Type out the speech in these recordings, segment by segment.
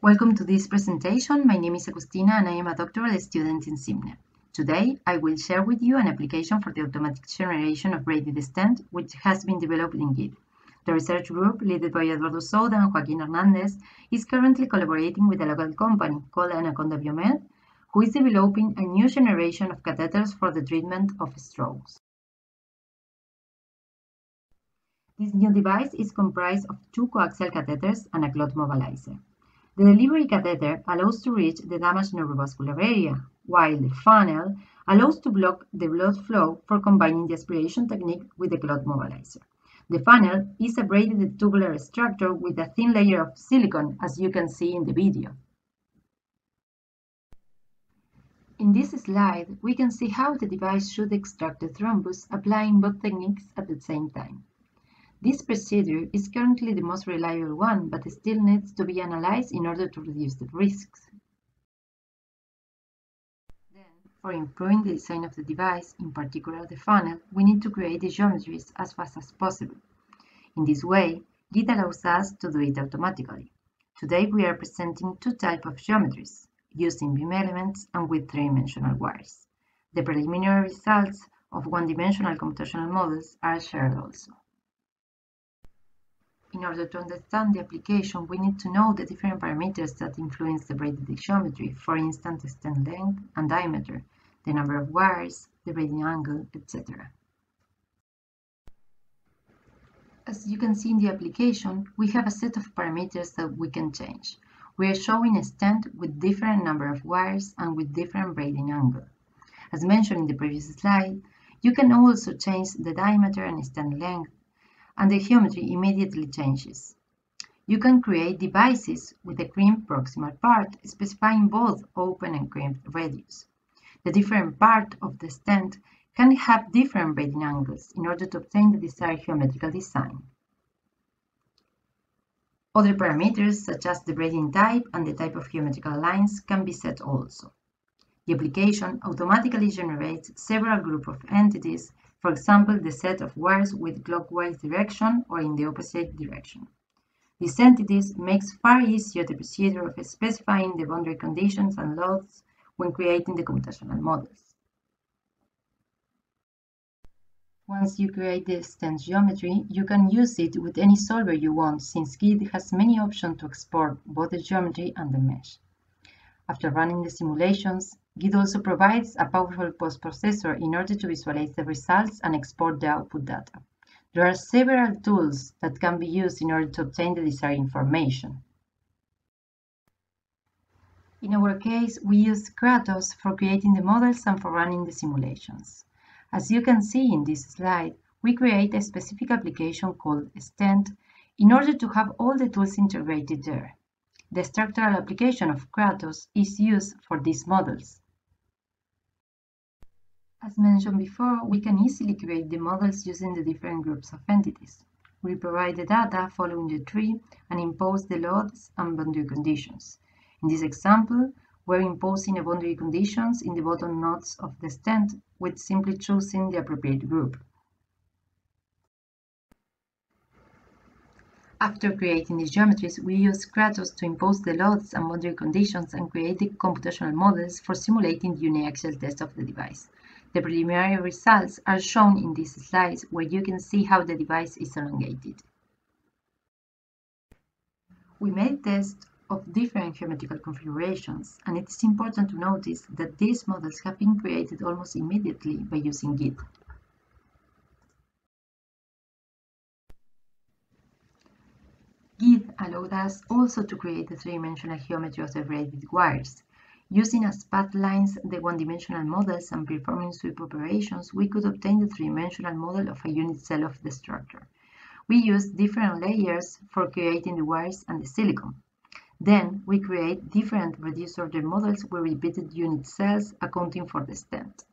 Welcome to this presentation. My name is Agustina and I am a doctoral student in CIMNE. Today, I will share with you an application for the automatic generation of braided stent, which has been developed in GiD. The research group, led by Eduardo Soudah and Joaquin Hernandez, is currently collaborating with a local company called Anaconda Biomed, who is developing a new generation of catheters for the treatment of strokes. This new device is comprised of two coaxial catheters and a clot mobilizer. The delivery catheter allows to reach the damaged neurovascular area, while the funnel allows to block the blood flow for combining the aspiration technique with the clot mobilizer. The funnel is a braided tubular structure with a thin layer of silicone, as you can see in the video. In this slide, we can see how the device should extract the thrombus, applying both techniques at the same time. This procedure is currently the most reliable one, but still needs to be analyzed in order to reduce the risks. Then, for improving the design of the device, in particular the funnel, we need to create the geometries as fast as possible. In this way, GiD allows us to do it automatically. Today we are presenting two types of geometries, using beam elements and with three-dimensional wires. The preliminary results of one-dimensional computational models are shared also. In order to understand the application, we need to know the different parameters that influence the braided geometry, for instance, the stent length and diameter, the number of wires, the braiding angle, etc. As you can see in the application, we have a set of parameters that we can change. We are showing a stent with different number of wires and with different braiding angle. As mentioned in the previous slide, you can also change the diameter and stent length and the geometry immediately changes. You can create devices with a crimped proximal part, specifying both open and crimped radius. The different part of the stent can have different braiding angles in order to obtain the desired geometrical design. Other parameters, such as the braiding type and the type of geometrical lines, can be set also. The application automatically generates several groups of entities for example, the set of wires with clockwise direction or in the opposite direction. These entities makes far easier the procedure of specifying the boundary conditions and loads when creating the computational models. Once you create the stent geometry, you can use it with any solver you want since GiD has many options to export both the geometry and the mesh. After running the simulations, GiD also provides a powerful post-processor in order to visualize the results and export the output data. There are several tools that can be used in order to obtain the desired information. In our case, we use Kratos for creating the models and for running the simulations. As you can see in this slide, we create a specific application called Stent in order to have all the tools integrated there. The structural application of Kratos is used for these models. As mentioned before, we can easily create the models using the different groups of entities. We provide the data following the tree and impose the loads and boundary conditions. In this example, we're imposing a boundary conditions in the bottom nodes of the stent with simply choosing the appropriate group. After creating these geometries, we use Kratos to impose the loads and boundary conditions and create the computational models for simulating the uniaxial test of the device. The preliminary results are shown in these slides where you can see how the device is elongated. We made tests of different geometrical configurations, and it is important to notice that these models have been created almost immediately by using GiD. GiD allowed us also to create the three-dimensional geometry of the braided wires, Using as path lines the one-dimensional models and performing sweep operations, we could obtain the three-dimensional model of a unit cell of the structure. We used different layers for creating the wires and the silicon. Then we create different reduced order models with repeated unit cells accounting for the stent.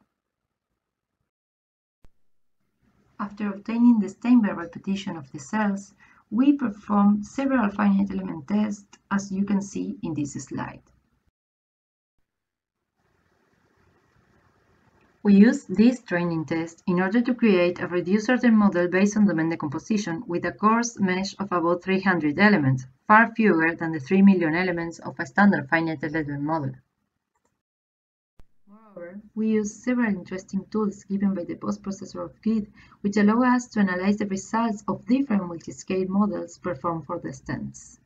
After obtaining the Steinberg repetition of the cells, we perform several finite element tests as you can see in this slide. We use this training test in order to create a reduced order model based on domain decomposition with a coarse mesh of about 300 elements, far fewer than the 3 million elements of a standard finite element model. Moreover, we use several interesting tools given by the post-processor of GID, which allow us to analyze the results of different multi-scale models performed for the stents.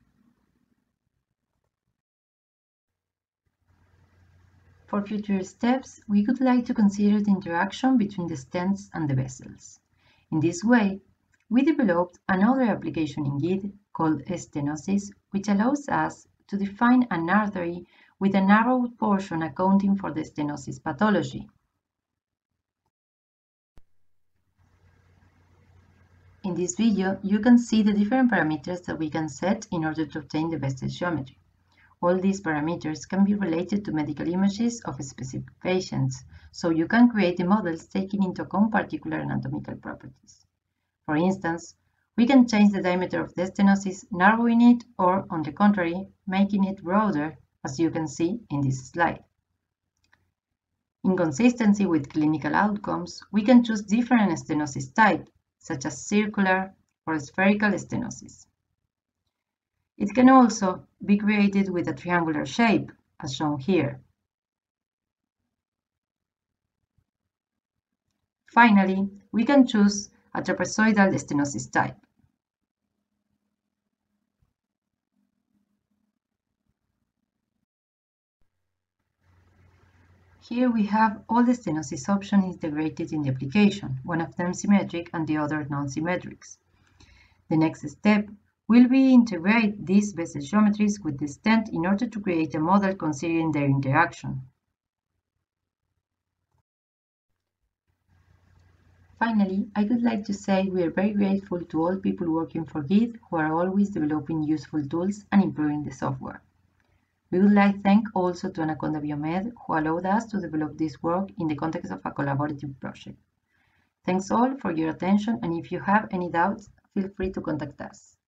For future steps, we would like to consider the interaction between the stents and the vessels. In this way, we developed another application in GID called stenosis, which allows us to define an artery with a narrow portion accounting for the stenosis pathology. In this video, you can see the different parameters that we can set in order to obtain the best geometry. All these parameters can be related to medical images of specific patients, so you can create the models taking into account particular anatomical properties. For instance, we can change the diameter of the stenosis, narrowing it, or on the contrary, making it broader, as you can see in this slide. In consistency with clinical outcomes, we can choose different stenosis type, such as circular or spherical stenosis. It can also be created with a triangular shape, as shown here. Finally, we can choose a trapezoidal stenosis type. Here we have all the stenosis options integrated in the application, one of them symmetric and the other non-symmetrics. The next step will we integrate these vessel geometries with the stent in order to create a model considering their interaction. Finally, I would like to say we are very grateful to all people working for GID who are always developing useful tools and improving the software. We would like to thank also to Anaconda Biomed who allowed us to develop this work in the context of a collaborative project. Thanks all for your attention and if you have any doubts, feel free to contact us.